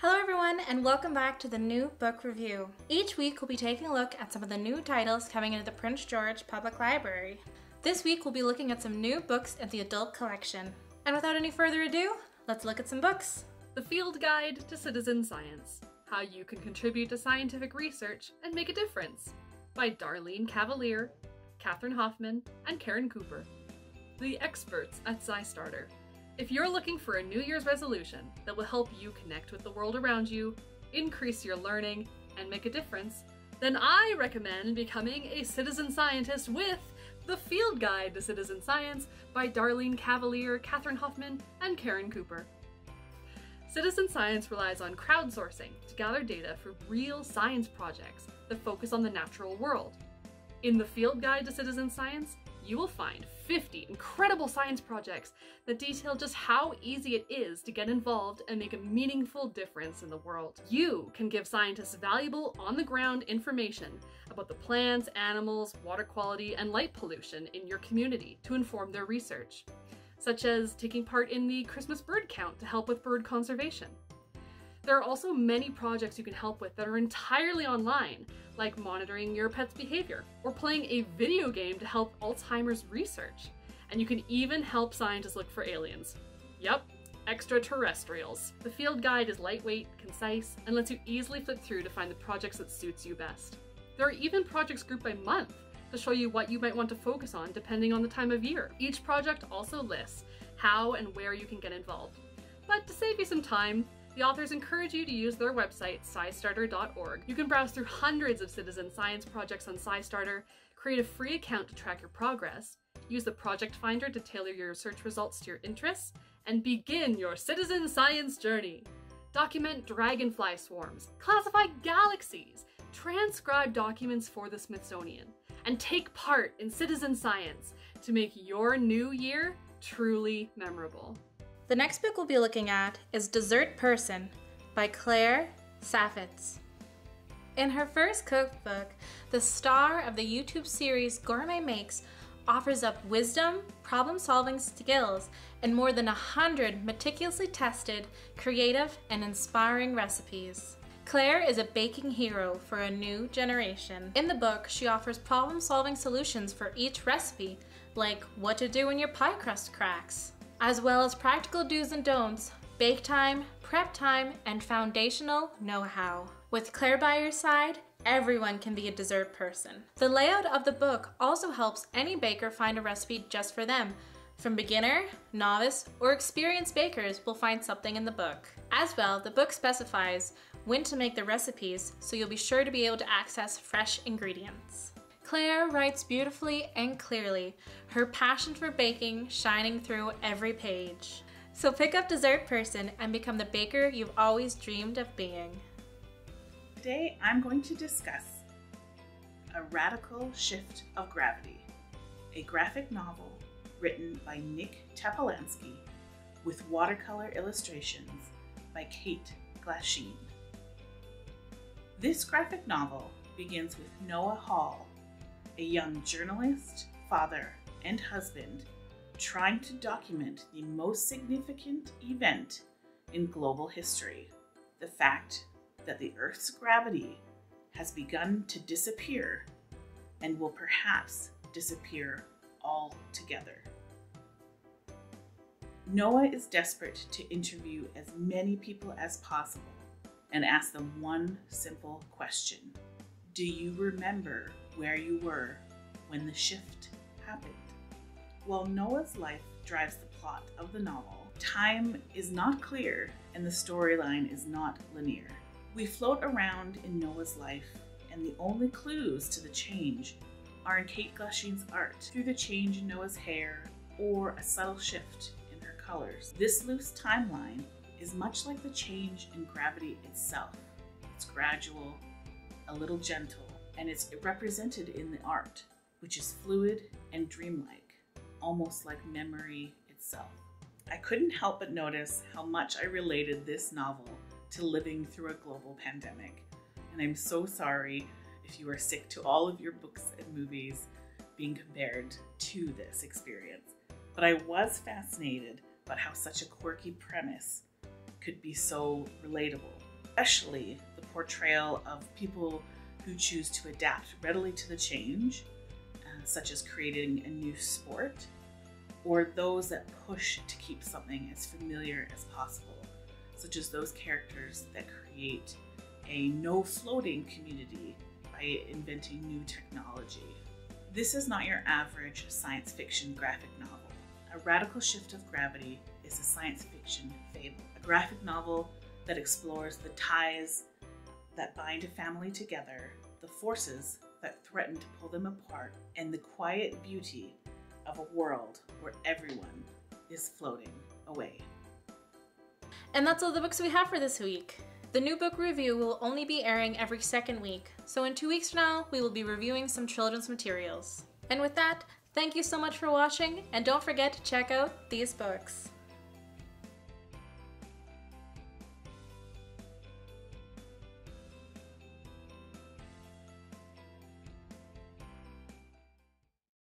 Hello everyone and welcome back to the new book review. Each week we'll be taking a look at some of the new titles coming into the Prince George Public Library. This week we'll be looking at some new books in the adult collection. And without any further ado, let's look at some books. The Field Guide to Citizen Science How You Can Contribute to Scientific Research and Make a Difference by Darlene Cavalier, Catherine Hoffman, and Caren Cooper. The experts at SciStarter. If you're looking for a New Year's resolution that will help you connect with the world around you, increase your learning, and make a difference, then I recommend becoming a citizen scientist with The Field Guide to Citizen Science by Darlene Cavalier, Catherine Hoffman, and Caren Cooper. Citizen science relies on crowdsourcing to gather data for real science projects that focus on the natural world. In the Field Guide to Citizen Science, you will find 50 incredible science projects that detail just how easy it is to get involved and make a meaningful difference in the world. You can give scientists valuable on-the-ground information about the plants, animals, water quality, and light pollution in your community to inform their research, such as taking part in the Christmas bird count to help with bird conservation. There are also many projects you can help with that are entirely online, like monitoring your pet's behavior, or playing a video game to help Alzheimer's research. And you can even help scientists look for aliens. Yep, extraterrestrials. The field guide is lightweight, concise, and lets you easily flip through to find the projects that suits you best. There are even projects grouped by month to show you what you might want to focus on depending on the time of year. Each project also lists how and where you can get involved. But to save you some time, the authors encourage you to use their website, scistarter.org. You can browse through hundreds of citizen science projects on SciStarter, create a free account to track your progress, use the project finder to tailor your search results to your interests, and begin your citizen science journey. Document dragonfly swarms, classify galaxies, transcribe documents for the Smithsonian, and take part in citizen science to make your new year truly memorable. The next book we'll be looking at is Dessert Person by Claire Saffitz. In her first cookbook, the star of the YouTube series Gourmet Makes offers up wisdom, problem solving skills, and more than a hundred meticulously tested, creative, and inspiring recipes. Claire is a baking hero for a new generation. In the book, she offers problem solving solutions for each recipe, like what to do when your pie crust cracks, as well as practical do's and don'ts, bake time, prep time, and foundational know-how. With Claire by your side, everyone can be a dessert person. The layout of the book also helps any baker find a recipe just for them. From beginner, novice, or experienced bakers will find something in the book. As well, the book specifies when to make the recipes, so you'll be sure to be able to access fresh ingredients. Claire writes beautifully and clearly, her passion for baking shining through every page. So pick up Dessert Person and become the baker you've always dreamed of being. Today I'm going to discuss A Radical Shift of Gravity, a graphic novel written by Nick Tapalansky with watercolor illustrations by Kate Glasheen. This graphic novel begins with Noah Hall a young journalist, father, and husband trying to document the most significant event in global history the fact that the Earth's gravity has begun to disappear and will perhaps disappear altogether. Noah is desperate to interview as many people as possible and ask them one simple question Do you remember where you were when the shift happened. While Noah's life drives the plot of the novel, time is not clear and the storyline is not linear. We float around in Noah's life, and the only clues to the change are in Kate Glasheen's art, through the change in Noah's hair or a subtle shift in her colors. This loose timeline is much like the change in gravity itself. It's gradual, a little gentle, and it's represented in the art, which is fluid and dreamlike, almost like memory itself. I couldn't help but notice how much I related this novel to living through a global pandemic, and I'm so sorry if you are sick to all of your books and movies being compared to this experience. But I was fascinated about how such a quirky premise could be so relatable especially the portrayal of people who choose to adapt readily to the change, uh, such as creating a new sport, or those that push to keep something as familiar as possible, such as those characters that create a no floating community by inventing new technology. This is not your average science fiction graphic novel. A Radical Shift of Gravity is a science fiction fable, a graphic novel that explores the ties that bind a family together, the forces that threaten to pull them apart, and the quiet beauty of a world where everyone is floating away. And that's all the books we have for this week. The new book review will only be airing every second week, so in two weeks from now, we will be reviewing some children's materials. And with that, thank you so much for watching, and don't forget to check out these books.